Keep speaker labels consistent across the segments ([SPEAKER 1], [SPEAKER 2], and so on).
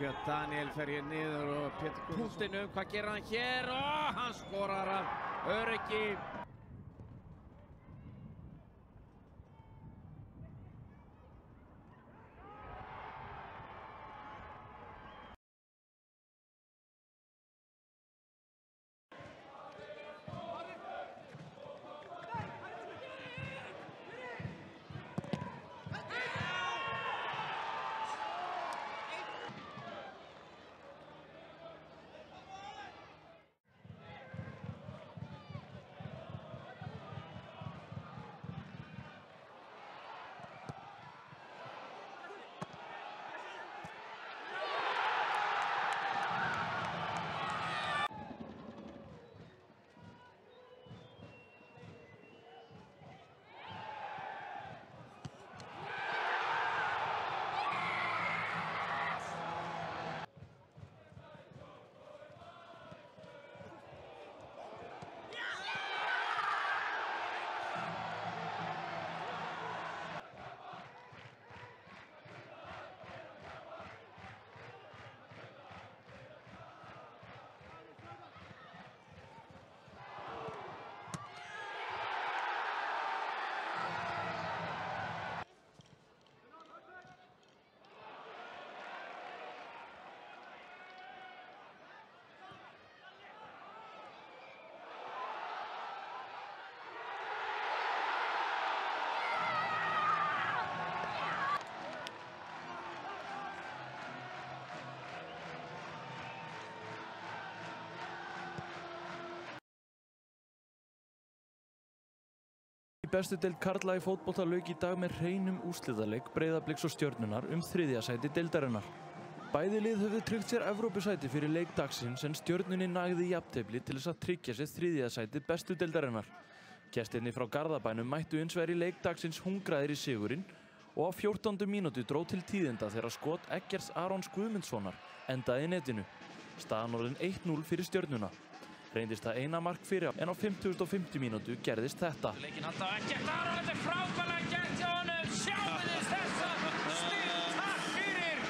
[SPEAKER 1] Björn Daniel fer hér niður og Pétur Punktinu, hvað gerir hann hér? Og hann skorar af öryggi.
[SPEAKER 2] Bestu deild Karla í fótbolta lauk í dag með hreinum úslíðarleik breyðabliks og stjörnunar um þriðja sæti deildarinnar. Bæði lið höfðu tryggt sér Evrópusæti fyrir leik dagsins en stjörnunni nagði í jafntefli til þess að tryggja sér þriðja sæti bestu deildarinnar. Gestinni frá Garðabænum mættu eins veri leik dagsins hungraðir í sigurinn og á 14. mínútu dró til tíðinda þegar skot Eggers Arons Guðmundssonar endaði netinu. Staðan orðin 1-0 fyrir stjörnuna. Reyndist það eina mark fyrir en á 50.50 mínútu gerðist þetta.
[SPEAKER 3] Leikin halda Eggert Aron, þetta er frábælega gert hjá honum, þið þessa, snill takk fyrir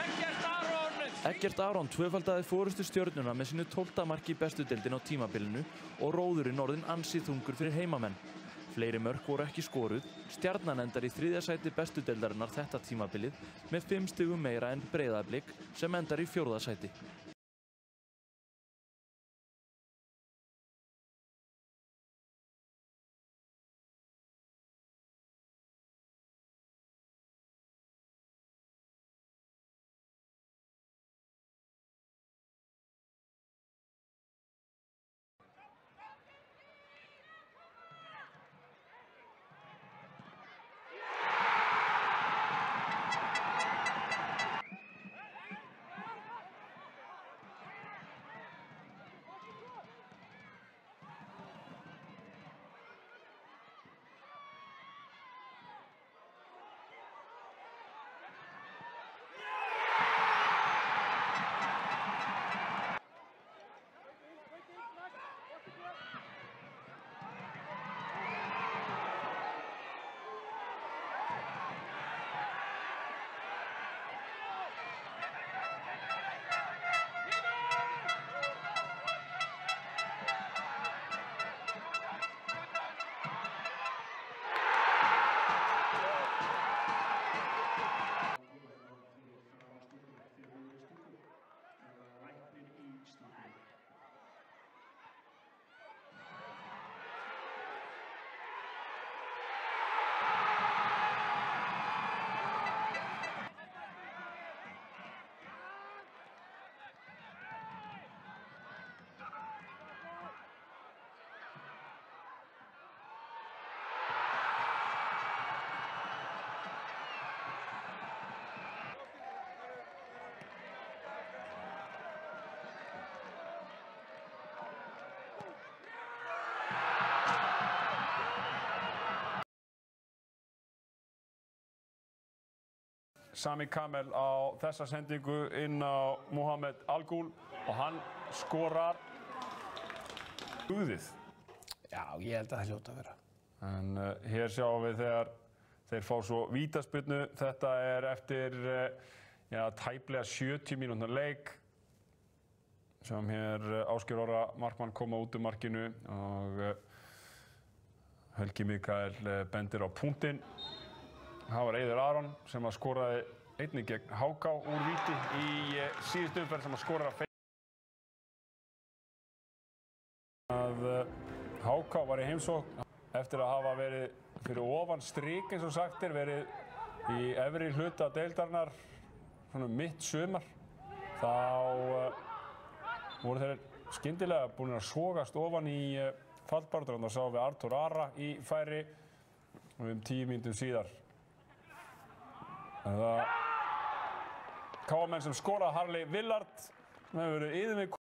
[SPEAKER 3] Eggert Aron.
[SPEAKER 2] Eggert Aron tvöfaldaði fórustu stjörnuna með sínu 12. marki í bestu deildin á tímabilinu og róðurinn orðin ansið þungur fyrir heimamenn. Fleiri mörk voru ekki skoruð, stjarnan endar í þriðja sæti bestu deildarinnar þetta tímabilið með 5 stugum meira en breyðablík sem endar í fjórða
[SPEAKER 4] Sami Kamel á þessa sendingu inn á Mohamed Al-Ghul og hann skorar úðið.
[SPEAKER 5] Já, ég held að það hljóta að vera.
[SPEAKER 4] En uh, hér sjáum við þegar þeir fá svo vítaspyrnu. Þetta er eftir uh, já, tæplega 70 mínútnar leik sem hér Áskjör Óra Markmann koma út um markinu og eh, Helgi Mikael eh, bendir á punktinn. Það var Eiður Aron sem að skoraði einnig gegn Háká úr víti í eh, síðustu umferð sem að skora að að eh, Háká var í heimsókn eftir að hafa verið fyrir ofan strik eins og sagt er verið í efri hluta deildarnar svona mitt sumar. Þá uh, voru þeir skyndilega búin að sogast ofan í uh, fallbarður og þá sáum við Artur Ara í færi um tíu mínutum síðar káamenn sem skora Harley Villard sem hefur verið yfir með